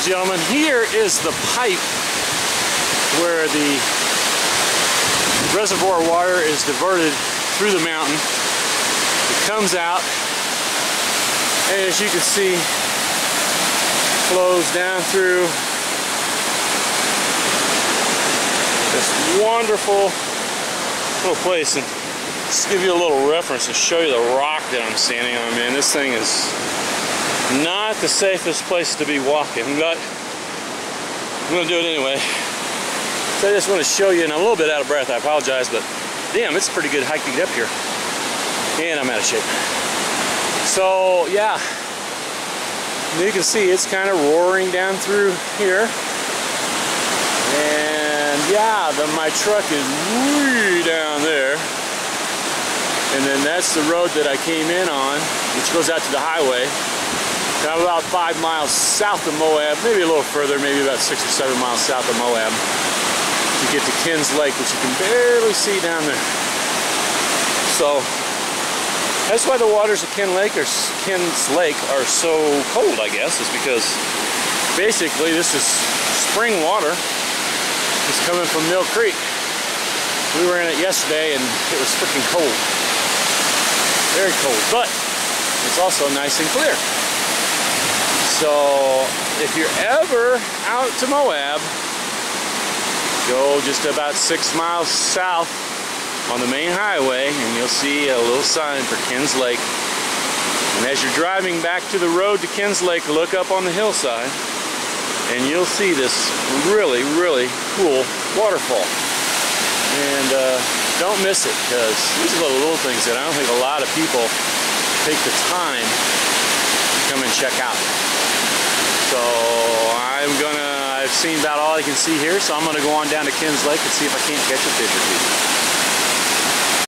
and gentlemen, here is the pipe where the reservoir water is diverted through the mountain. It comes out, and as you can see, flows down through this wonderful little place. And just give you a little reference and show you the rock that I'm standing on, man. This thing is not the safest place to be walking, but I'm gonna do it anyway. So I just want to show you, and I'm a little bit out of breath, I apologize, but damn, it's pretty good hike to get up here. And I'm out of shape. So yeah, you can see it's kind of roaring down through here. And yeah, the, my truck is way down there. And then that's the road that I came in on, which goes out to the highway. Got about five miles south of Moab, maybe a little further, maybe about six or seven miles south of Moab to get to Ken's Lake, which you can barely see down there. So that's why the waters of Ken Lake or Ken's Lake are so cold, I guess, is because basically this is spring water. It's coming from Mill Creek. We were in it yesterday and it was freaking cold. Very cold, but it's also nice and clear. So if you're ever out to Moab, go just about six miles south on the main highway and you'll see a little sign for Ken's Lake. And as you're driving back to the road to Ken's Lake, look up on the hillside and you'll see this really, really cool waterfall. And uh, don't miss it because these are the little things that I don't think a lot of people take the time to come and check out. So I'm gonna, I've seen about all I can see here, so I'm gonna go on down to Ken's Lake and see if I can't catch a fish or two.